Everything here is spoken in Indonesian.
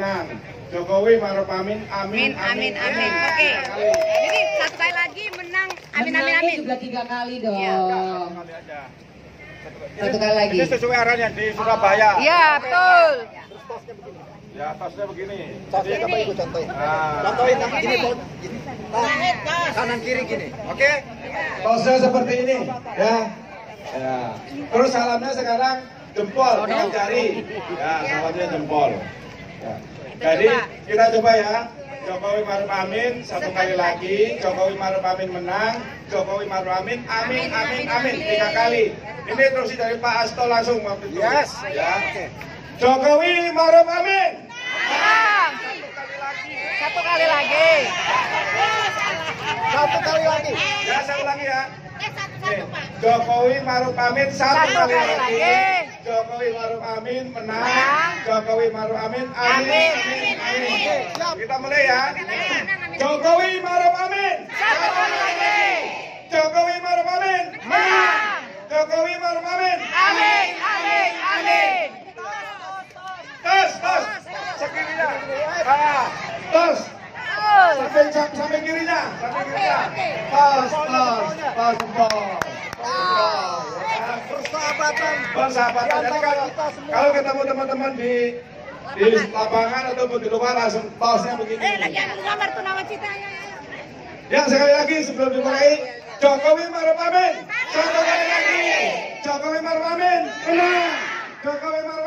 menang. Jokowi Maruf Amin, Amin, amin, amin, amin. Oke. Jadi satu kali lagi menang. Amin, amin, amin. juga tiga kali dong. Iya. Satu kali lagi. Ini sesuai arahnya di Surabaya. Iya, betul. Ya, tasnya begini. Tasnya apa ikut contohin? Nah, Contohin nah, gini Bon. Gini. Kanan kiri gini. Oke? Pose seperti ini, ya. Ya. Terus salamnya sekarang jempol, bukan jari. Ya, salamnya jempol. Ya. Jadi kita coba ya. Jokowi Maruf Amin satu kali lagi. Jokowi Maruf Amin menang. Jokowi Maruf Amin, amin, amin, amin tiga kali. Ini instruksi dari Pak Asto langsung waktu itu. Yes. Ya. Jokowi Maruf Amin. Menang. Satu kali lagi. Satu kali lagi. Ya, saya ulangi ya. Oke. Jokowi Maruf Amin satu, Satu kali kali lagi. Amin menang. Menang. Jokowi Maruf Amin Amin. amin. amin. amin. Kita mulai ya. Jokowi Maruf Amin. Satu kali lagi. Jokowi Maruf Amin menang. Jokowi Maruf Amin. Amin, amin, amin. Tos, tos. Sekirinya. Ah, tos. Sampai sampai kirinya, sampai kirinya. Tos, tos, tos, tos. Persahabatan. Persahabatan. Jadi kalau kalau ketemu teman-teman di di lapangan atau di luar langsung tosnya begini. Eh, lagi ada gambar tuh nama cita. Ya, ya, ya. Ya sekali lagi sebelum dimulai Jokowi Maruf Amin satu kali lagi Jokowi Maruf Amin menang Jokowi Maruf